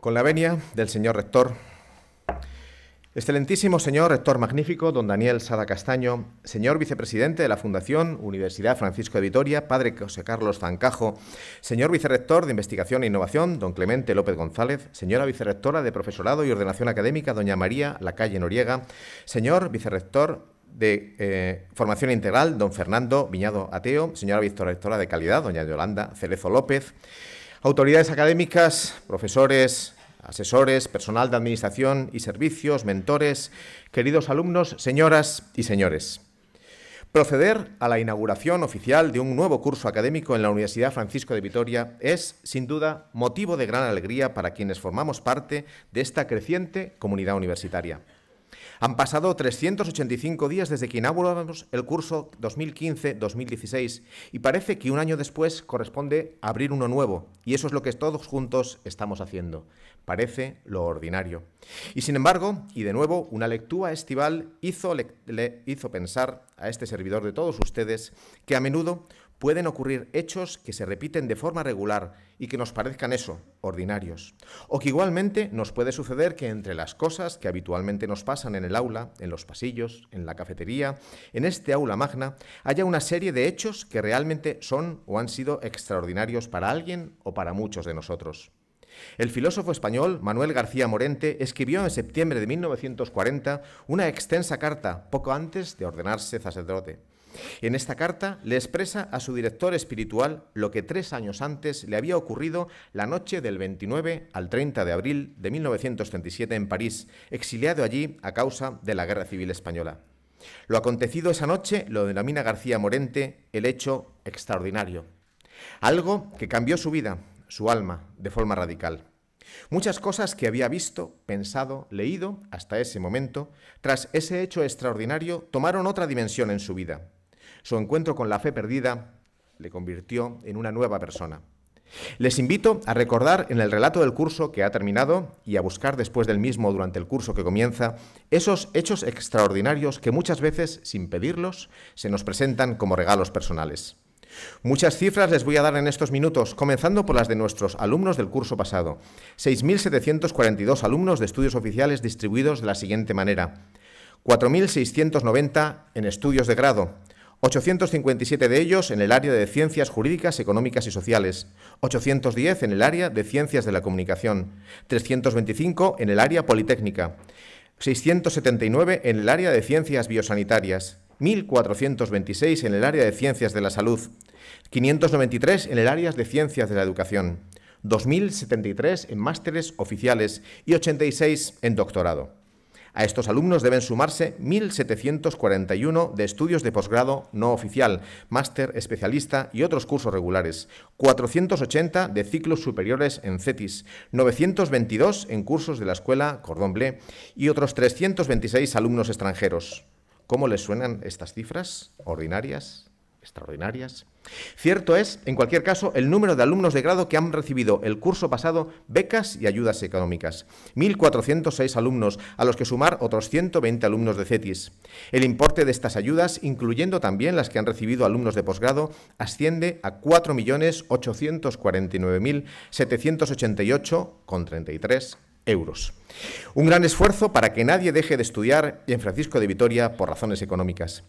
Con la venia del señor rector, excelentísimo señor rector magnífico, don Daniel Sada Castaño, señor vicepresidente de la Fundación Universidad Francisco de Vitoria, padre José Carlos Zancajo, señor vicerrector de Investigación e Innovación, don Clemente López González, señora vicerrectora de Profesorado y Ordenación Académica, doña María Lacalle Noriega, señor vicerrector de eh, Formación Integral, don Fernando Viñado Ateo, señora vicerrectora de Calidad, doña Yolanda Cerezo López, autoridades académicas, profesores, asesores, personal de administración y servicios, mentores, queridos alumnos, señoras y señores. Proceder a la inauguración oficial de un nuevo curso académico en la Universidad Francisco de Vitoria es, sin duda, motivo de gran alegría para quienes formamos parte de esta creciente comunidad universitaria. Han pasado 385 días desde que inauguramos el curso 2015-2016 y parece que un año después corresponde abrir uno nuevo, y eso es lo que todos juntos estamos haciendo. Parece lo ordinario. Y sin embargo, y de nuevo, una lectura estival hizo, le hizo pensar a este servidor de todos ustedes que a menudo pueden ocurrir hechos que se repiten de forma regular y que nos parezcan eso, ordinarios. O que igualmente nos puede suceder que entre las cosas que habitualmente nos pasan en el aula, en los pasillos, en la cafetería, en este aula magna, haya una serie de hechos que realmente son o han sido extraordinarios para alguien o para muchos de nosotros. El filósofo español Manuel García Morente escribió en septiembre de 1940 una extensa carta poco antes de ordenarse sacerdote en esta carta le expresa a su director espiritual lo que tres años antes le había ocurrido la noche del 29 al 30 de abril de 1937 en París, exiliado allí a causa de la Guerra Civil Española. Lo acontecido esa noche lo denomina García Morente el hecho extraordinario, algo que cambió su vida, su alma, de forma radical. Muchas cosas que había visto, pensado, leído hasta ese momento, tras ese hecho extraordinario, tomaron otra dimensión en su vida. Su encuentro con la fe perdida le convirtió en una nueva persona. Les invito a recordar en el relato del curso que ha terminado y a buscar después del mismo durante el curso que comienza esos hechos extraordinarios que muchas veces, sin pedirlos, se nos presentan como regalos personales. Muchas cifras les voy a dar en estos minutos, comenzando por las de nuestros alumnos del curso pasado. 6.742 alumnos de estudios oficiales distribuidos de la siguiente manera. 4.690 en estudios de grado, 857 de ellos en el área de ciencias jurídicas, económicas y sociales, 810 en el área de ciencias de la comunicación, 325 en el área politécnica, 679 en el área de ciencias biosanitarias, 1.426 en el área de ciencias de la salud, 593 en el área de ciencias de la educación, 2.073 en másteres oficiales y 86 en doctorado. A estos alumnos deben sumarse 1.741 de estudios de posgrado no oficial, máster especialista y otros cursos regulares, 480 de ciclos superiores en CETIS, 922 en cursos de la escuela Cordon Bleu y otros 326 alumnos extranjeros. ¿Cómo les suenan estas cifras? ¿Ordinarias? Extraordinarias. Cierto es, en cualquier caso, el número de alumnos de grado que han recibido el curso pasado becas y ayudas económicas. 1.406 alumnos, a los que sumar otros 120 alumnos de CETIS. El importe de estas ayudas, incluyendo también las que han recibido alumnos de posgrado, asciende a 4.849.788,33 euros. Un gran esfuerzo para que nadie deje de estudiar en Francisco de Vitoria por razones económicas.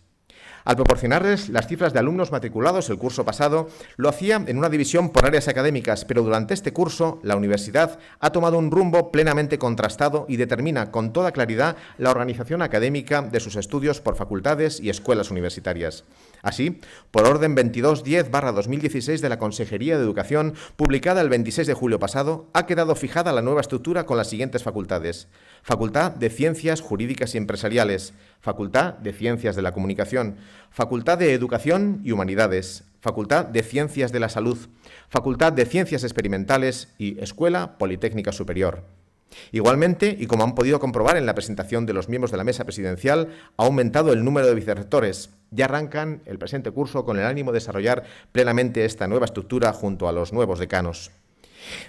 Al proporcionarles las cifras de alumnos matriculados el curso pasado, lo hacía en una división por áreas académicas, pero durante este curso la universidad ha tomado un rumbo plenamente contrastado y determina con toda claridad la organización académica de sus estudios por facultades y escuelas universitarias. Así, por orden 2210-2016 de la Consejería de Educación, publicada el 26 de julio pasado, ha quedado fijada la nueva estructura con las siguientes facultades. Facultad de Ciencias Jurídicas y Empresariales, Facultad de Ciencias de la Comunicación, Facultad de Educación y Humanidades, Facultad de Ciencias de la Salud, Facultad de Ciencias Experimentales y Escuela Politécnica Superior. Igualmente, y como han podido comprobar en la presentación de los miembros de la mesa presidencial, ha aumentado el número de vicerrectores. Ya arrancan el presente curso con el ánimo de desarrollar plenamente esta nueva estructura junto a los nuevos decanos.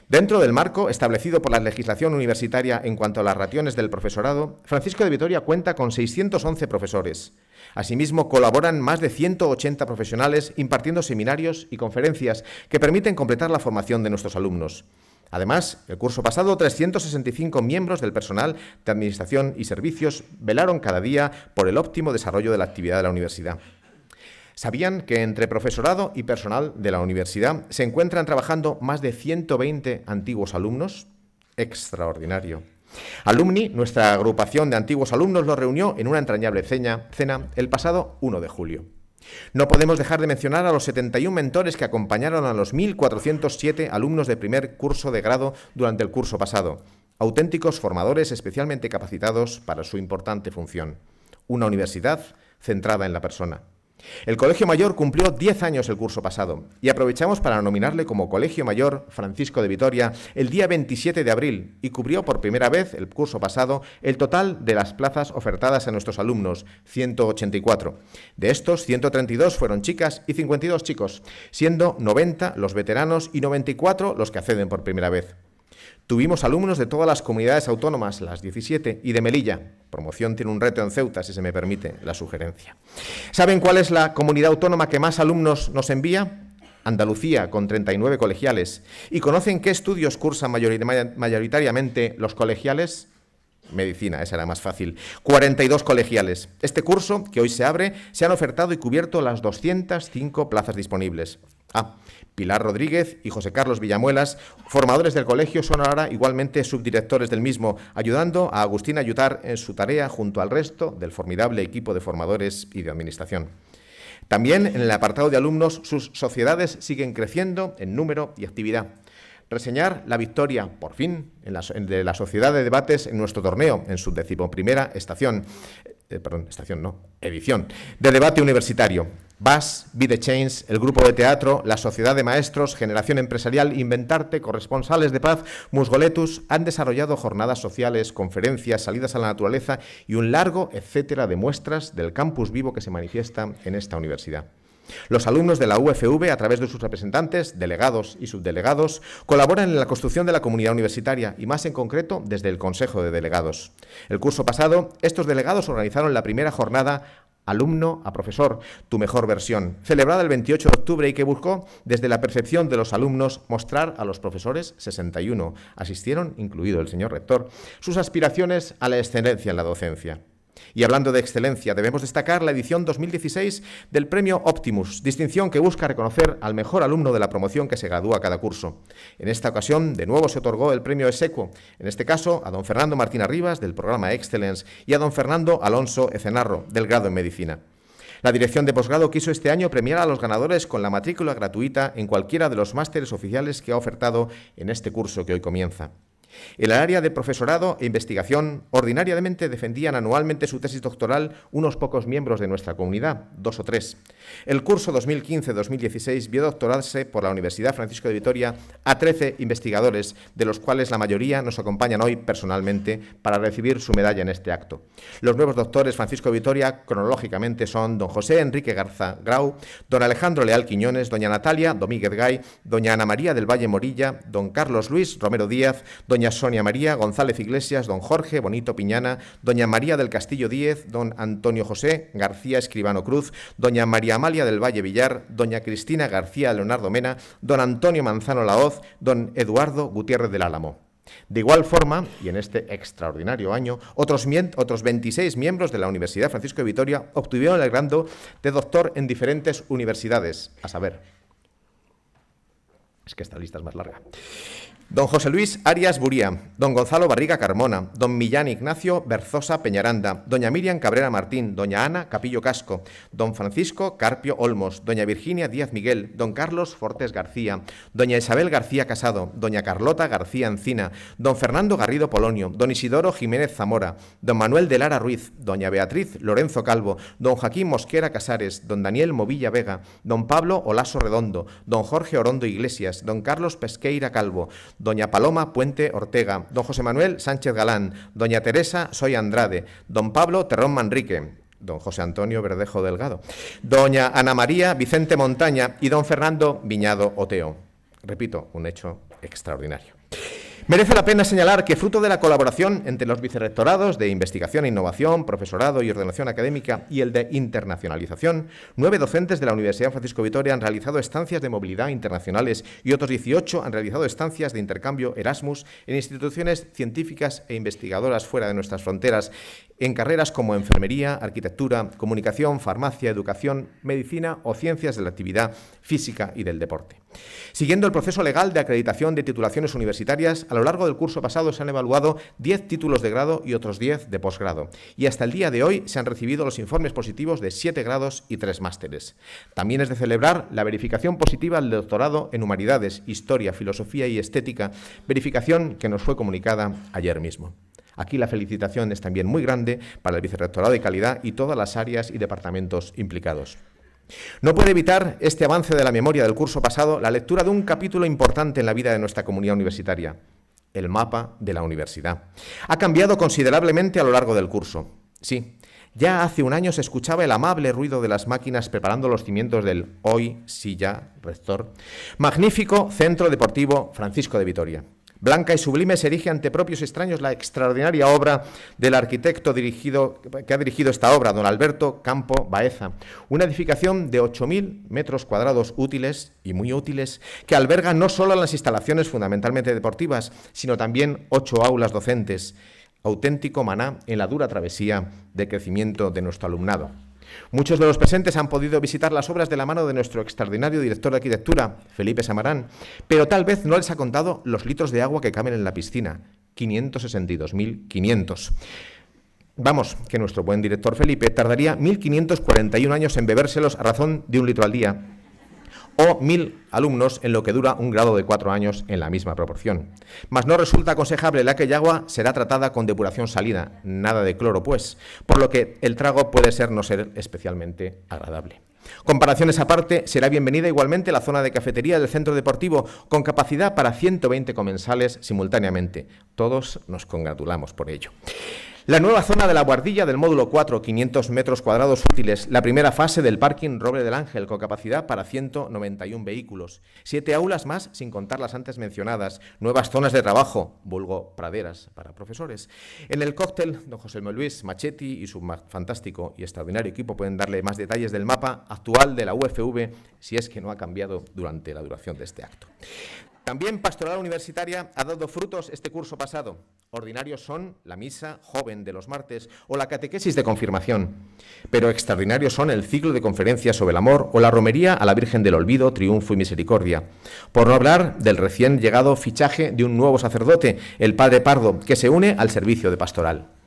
Dentro del marco establecido por la legislación universitaria en cuanto a las raciones del profesorado, Francisco de Vitoria cuenta con 611 profesores. Asimismo, colaboran más de 180 profesionales impartiendo seminarios y conferencias que permiten completar la formación de nuestros alumnos. Además, el curso pasado, 365 miembros del personal de Administración y Servicios velaron cada día por el óptimo desarrollo de la actividad de la universidad. ¿Sabían que entre profesorado y personal de la universidad se encuentran trabajando más de 120 antiguos alumnos? Extraordinario. Alumni, nuestra agrupación de antiguos alumnos, lo reunió en una entrañable cena, el pasado 1 de julio. No podemos dejar de mencionar a los 71 mentores que acompañaron a los 1.407 alumnos de primer curso de grado durante el curso pasado, auténticos formadores especialmente capacitados para su importante función. Una universidad centrada en la persona. El Colegio Mayor cumplió 10 años el curso pasado y aprovechamos para nominarle como Colegio Mayor Francisco de Vitoria el día 27 de abril y cubrió por primera vez el curso pasado el total de las plazas ofertadas a nuestros alumnos, 184. De estos, 132 fueron chicas y 52 chicos, siendo 90 los veteranos y 94 los que acceden por primera vez. Tuvimos alumnos de todas las comunidades autónomas, las 17, y de Melilla. Promoción tiene un reto en Ceuta, si se me permite la sugerencia. ¿Saben cuál es la comunidad autónoma que más alumnos nos envía? Andalucía, con 39 colegiales. ¿Y conocen qué estudios cursan mayoritariamente los colegiales? Medicina, esa era más fácil. 42 colegiales. Este curso, que hoy se abre, se han ofertado y cubierto las 205 plazas disponibles. Ah, Pilar Rodríguez y José Carlos Villamuelas, formadores del colegio, son ahora igualmente subdirectores del mismo, ayudando a Agustín Ayutar en su tarea junto al resto del formidable equipo de formadores y de administración. También en el apartado de alumnos, sus sociedades siguen creciendo en número y actividad. Reseñar la victoria, por fin, de la Sociedad de Debates en nuestro torneo, en su decimoprimera estación, eh, perdón, estación no, edición, de debate universitario. BAS, Be the el grupo de teatro, la Sociedad de Maestros, Generación Empresarial, Inventarte, Corresponsales de Paz, Musgoletus han desarrollado jornadas sociales, conferencias, salidas a la naturaleza y un largo etcétera de muestras del campus vivo que se manifiesta en esta universidad. Los alumnos de la UFV, a través de sus representantes, delegados y subdelegados, colaboran en la construcción de la comunidad universitaria y más en concreto desde el Consejo de Delegados. El curso pasado, estos delegados organizaron la primera jornada alumno a profesor, tu mejor versión, celebrada el 28 de octubre y que buscó, desde la percepción de los alumnos, mostrar a los profesores 61, asistieron, incluido el señor rector, sus aspiraciones a la excelencia en la docencia. Y hablando de excelencia, debemos destacar la edición 2016 del Premio Optimus, distinción que busca reconocer al mejor alumno de la promoción que se gradúa cada curso. En esta ocasión, de nuevo se otorgó el Premio Esecuo, en este caso a don Fernando Martín Arribas, del programa Excellence, y a don Fernando Alonso Ecenarro, del grado en Medicina. La dirección de posgrado quiso este año premiar a los ganadores con la matrícula gratuita en cualquiera de los másteres oficiales que ha ofertado en este curso que hoy comienza. En el área de profesorado e investigación, ordinariamente defendían anualmente su tesis doctoral unos pocos miembros de nuestra comunidad, dos o tres. El curso 2015-2016 vio doctorarse por la Universidad Francisco de Vitoria a 13 investigadores, de los cuales la mayoría nos acompañan hoy personalmente para recibir su medalla en este acto. Los nuevos doctores Francisco de Vitoria, cronológicamente, son don José Enrique Garza Grau, don Alejandro Leal Quiñones, doña Natalia Domínguez Gay, doña Ana María del Valle Morilla, don Carlos Luis Romero Díaz, doña Sonia María González Iglesias, don Jorge Bonito Piñana, doña María del Castillo Díez, don Antonio José García Escribano Cruz, doña María Amalia del Valle Villar, doña Cristina García Leonardo Mena, don Antonio Manzano Laoz, don Eduardo Gutiérrez del Álamo. De igual forma, y en este extraordinario año, otros, otros 26 miembros de la Universidad Francisco de Vitoria obtuvieron el grado de doctor en diferentes universidades, a saber, es que esta lista es más larga. Don José Luis Arias Buría, don Gonzalo Barriga Carmona, don Millán Ignacio Berzosa Peñaranda, doña Miriam Cabrera Martín, doña Ana Capillo Casco, don Francisco Carpio Olmos, doña Virginia Díaz Miguel, don Carlos Fortes García, doña Isabel García Casado, doña Carlota García Encina, don Fernando Garrido Polonio, don Isidoro Jiménez Zamora, don Manuel de Lara Ruiz, doña Beatriz Lorenzo Calvo, don Joaquín Mosquera Casares, don Daniel Movilla Vega, don Pablo Olaso Redondo, don Jorge Orondo Iglesias, don Carlos Pesqueira Calvo, doña Paloma Puente Ortega, don José Manuel Sánchez Galán, doña Teresa Soy Andrade, don Pablo Terrón Manrique, don José Antonio Verdejo Delgado, doña Ana María Vicente Montaña y don Fernando Viñado Oteo. Repito, un hecho extraordinario. Merece la pena señalar que fruto de la colaboración entre los vicerrectorados de Investigación e Innovación, Profesorado y Ordenación Académica y el de Internacionalización, nueve docentes de la Universidad Francisco Vitoria han realizado estancias de movilidad internacionales y otros 18 han realizado estancias de intercambio Erasmus en instituciones científicas e investigadoras fuera de nuestras fronteras, en carreras como enfermería, arquitectura, comunicación, farmacia, educación, medicina o ciencias de la actividad física y del deporte. Siguiendo el proceso legal de acreditación de titulaciones universitarias, a lo largo del curso pasado se han evaluado 10 títulos de grado y otros 10 de posgrado. Y hasta el día de hoy se han recibido los informes positivos de 7 grados y 3 másteres. También es de celebrar la verificación positiva del doctorado en Humanidades, Historia, Filosofía y Estética, verificación que nos fue comunicada ayer mismo. Aquí la felicitación es también muy grande para el Vicerrectorado de Calidad y todas las áreas y departamentos implicados. No puede evitar este avance de la memoria del curso pasado la lectura de un capítulo importante en la vida de nuestra comunidad universitaria, el mapa de la universidad. Ha cambiado considerablemente a lo largo del curso. Sí, ya hace un año se escuchaba el amable ruido de las máquinas preparando los cimientos del hoy, sí ya, rector, magnífico Centro Deportivo Francisco de Vitoria. Blanca y sublime se erige ante propios extraños la extraordinaria obra del arquitecto dirigido, que ha dirigido esta obra, don Alberto Campo Baeza. Una edificación de 8.000 metros cuadrados útiles y muy útiles, que alberga no solo las instalaciones fundamentalmente deportivas, sino también ocho aulas docentes. Auténtico maná en la dura travesía de crecimiento de nuestro alumnado. Muchos de los presentes han podido visitar las obras de la mano de nuestro extraordinario director de arquitectura, Felipe Samarán, pero tal vez no les ha contado los litros de agua que caben en la piscina, 562.500. Vamos, que nuestro buen director Felipe tardaría 1.541 años en bebérselos a razón de un litro al día, o mil alumnos en lo que dura un grado de cuatro años en la misma proporción. Mas no resulta aconsejable la que agua será tratada con depuración salina, nada de cloro pues, por lo que el trago puede ser no ser especialmente agradable. Comparaciones aparte, será bienvenida igualmente la zona de cafetería del centro deportivo con capacidad para 120 comensales simultáneamente. Todos nos congratulamos por ello. La nueva zona de la guardilla del módulo 4, 500 metros cuadrados útiles, la primera fase del parking Roble del Ángel, con capacidad para 191 vehículos. Siete aulas más, sin contar las antes mencionadas. Nuevas zonas de trabajo, vulgo praderas para profesores. En el cóctel, don José Luis Machetti y su fantástico y extraordinario equipo pueden darle más detalles del mapa actual de la UFV, si es que no ha cambiado durante la duración de este acto. También Pastoral Universitaria ha dado frutos este curso pasado. Ordinarios son la misa joven de los martes o la catequesis de confirmación, pero extraordinarios son el ciclo de conferencias sobre el amor o la romería a la Virgen del Olvido, Triunfo y Misericordia. Por no hablar del recién llegado fichaje de un nuevo sacerdote, el Padre Pardo, que se une al servicio de pastoral.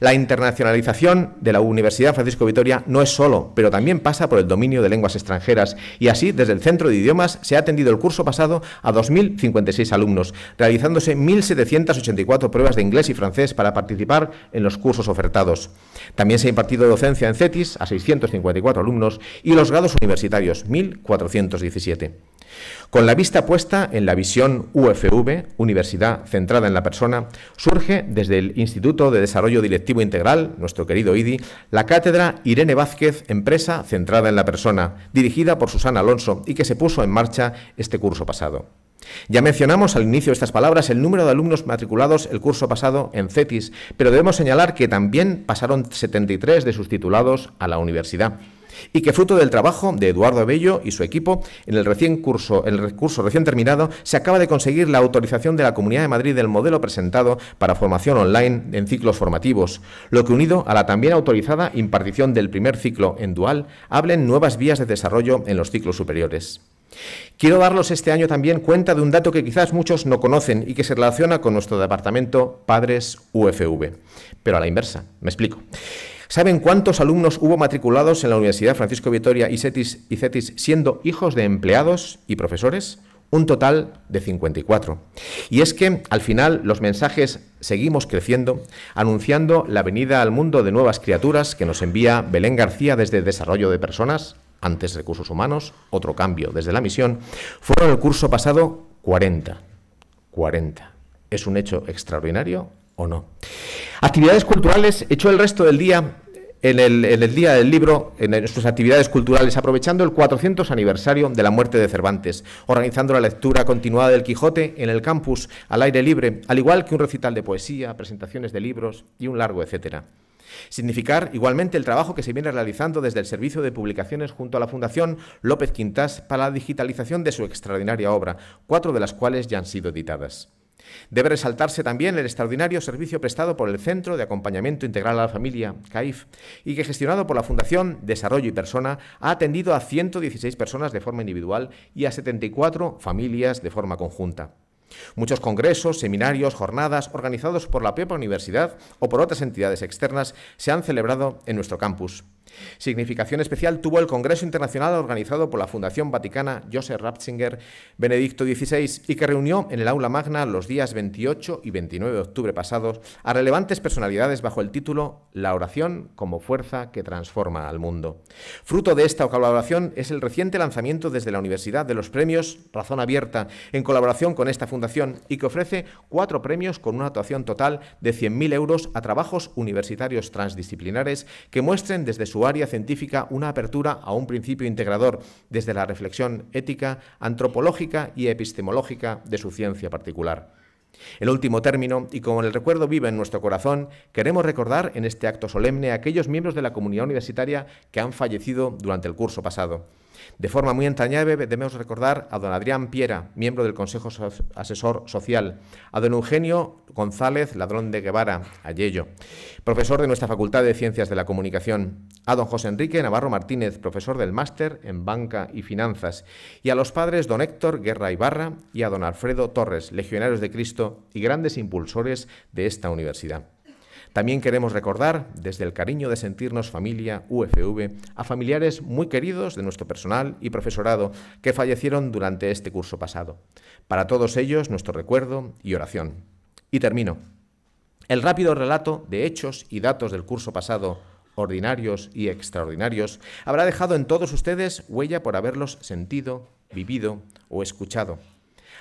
La internacionalización de la Universidad Francisco Vitoria no es solo, pero también pasa por el dominio de lenguas extranjeras y así desde el Centro de Idiomas se ha atendido el curso pasado a 2.056 alumnos, realizándose 1.784 pruebas de inglés y francés para participar en los cursos ofertados. También se ha impartido docencia en CETIS a 654 alumnos y los grados universitarios 1.417. Con la vista puesta en la visión UFV, Universidad Centrada en la Persona, surge desde el Instituto de Desarrollo Directivo Integral, nuestro querido IDI, la cátedra Irene Vázquez, Empresa Centrada en la Persona, dirigida por Susana Alonso y que se puso en marcha este curso pasado. Ya mencionamos al inicio de estas palabras el número de alumnos matriculados el curso pasado en CETIS, pero debemos señalar que también pasaron 73 de sus titulados a la universidad y que fruto del trabajo de Eduardo Abello y su equipo, en el, recién curso, el recurso recién terminado, se acaba de conseguir la autorización de la Comunidad de Madrid del modelo presentado para formación online en ciclos formativos, lo que unido a la también autorizada impartición del primer ciclo en dual, hablen nuevas vías de desarrollo en los ciclos superiores. Quiero darlos este año también cuenta de un dato que quizás muchos no conocen y que se relaciona con nuestro departamento Padres UFV, pero a la inversa. Me explico. ¿Saben cuántos alumnos hubo matriculados en la Universidad Francisco Vitoria y CETIS, y siendo hijos de empleados y profesores? Un total de 54. Y es que al final los mensajes seguimos creciendo, anunciando la venida al mundo de nuevas criaturas que nos envía Belén García desde Desarrollo de Personas, antes Recursos Humanos, otro cambio desde la misión. Fueron el curso pasado 40. 40. ¿Es un hecho extraordinario no? Actividades culturales, echó el resto del día en el, Día del Libro, en sus actividades culturales, aprovechando el 400 aniversario de la muerte de Cervantes, organizando la lectura continuada del Quijote en el campus al aire libre, al igual que un recital de poesía, presentaciones de libros y un largo etcétera. Significar igualmente el trabajo que se viene realizando desde el Servicio de Publicaciones junto a la Fundación López Quintás para la digitalización de su extraordinaria obra, cuatro de las cuales ya han sido editadas. Debe resaltarse también el extraordinario servicio prestado por el Centro de Acompañamiento Integral a la Familia, CAIF, y que gestionado por la Fundación Desarrollo y Persona ha atendido a 116 personas de forma individual y a 74 familias de forma conjunta. Muchos congresos, seminarios, jornadas organizados por la propia universidad o por otras entidades externas se han celebrado en nuestro campus. Significación especial tuvo el Congreso Internacional organizado por la Fundación Vaticana Joseph Ratzinger Benedicto XVI y que reunió en el aula magna los días 28 y 29 de octubre pasados a relevantes personalidades bajo el título La oración como fuerza que transforma al mundo. Fruto de esta colaboración es el reciente lanzamiento desde la Universidad de los premios Razón Abierta en colaboración con esta fundación y que ofrece cuatro premios con una actuación total de 100.000 euros a trabajos universitarios transdisciplinares que muestren desde su científica una apertura a un principio integrador desde la reflexión ética, antropológica y epistemológica de su ciencia particular. El último término, y como el recuerdo vive en nuestro corazón, queremos recordar en este acto solemne a aquellos miembros de la comunidad universitaria que han fallecido durante el curso pasado. De forma muy entrañable debemos recordar a don Adrián Piera, miembro del Consejo Asesor Social, a don Eugenio González Ladrón de Guevara, Ayello, profesor de nuestra Facultad de Ciencias de la Comunicación, a don José Enrique Navarro Martínez, profesor del máster en Banca y Finanzas, y a los padres don Héctor Guerra Ibarra y a don Alfredo Torres, legionarios de Cristo y grandes impulsores de esta universidad. También queremos recordar, desde el cariño de sentirnos familia UFV, a familiares muy queridos de nuestro personal y profesorado que fallecieron durante este curso pasado. Para todos ellos, nuestro recuerdo y oración. Y termino. El rápido relato de hechos y datos del curso pasado, ordinarios y extraordinarios, habrá dejado en todos ustedes huella por haberlos sentido, vivido o escuchado.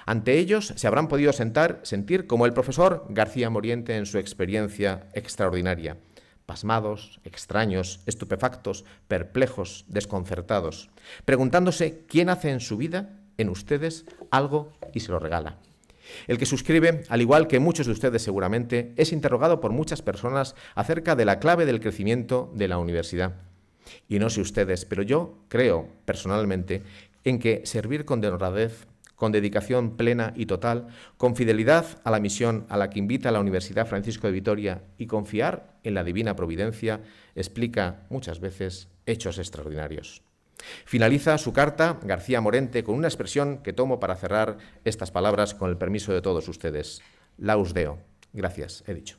Ante ellos se habrán podido sentar, sentir como el profesor García Moriente en su experiencia extraordinaria, pasmados, extraños, estupefactos, perplejos, desconcertados, preguntándose quién hace en su vida, en ustedes, algo y se lo regala. El que suscribe, al igual que muchos de ustedes seguramente, es interrogado por muchas personas acerca de la clave del crecimiento de la universidad. Y no sé ustedes, pero yo creo personalmente en que servir con honradez, con dedicación plena y total, con fidelidad a la misión a la que invita la Universidad Francisco de Vitoria y confiar en la divina providencia, explica muchas veces hechos extraordinarios. Finaliza su carta García Morente con una expresión que tomo para cerrar estas palabras con el permiso de todos ustedes. Laus Deo. Gracias, he dicho.